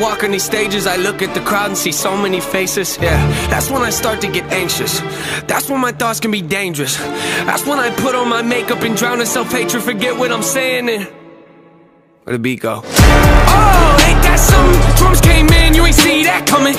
Walk on these stages, I look at the crowd and see so many faces. Yeah, that's when I start to get anxious. That's when my thoughts can be dangerous. That's when I put on my makeup and drown in self hatred, forget what I'm saying. And where the beat go? Oh, ain't that something? Drums came in, you ain't see that coming.